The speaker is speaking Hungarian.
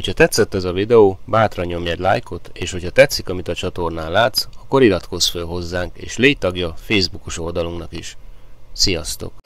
Hogyha tetszett ez a videó, bátran nyomj egy lájkot, és hogyha tetszik, amit a csatornán látsz, akkor iratkozz fel hozzánk, és légy tagja Facebookos oldalunknak is. Sziasztok!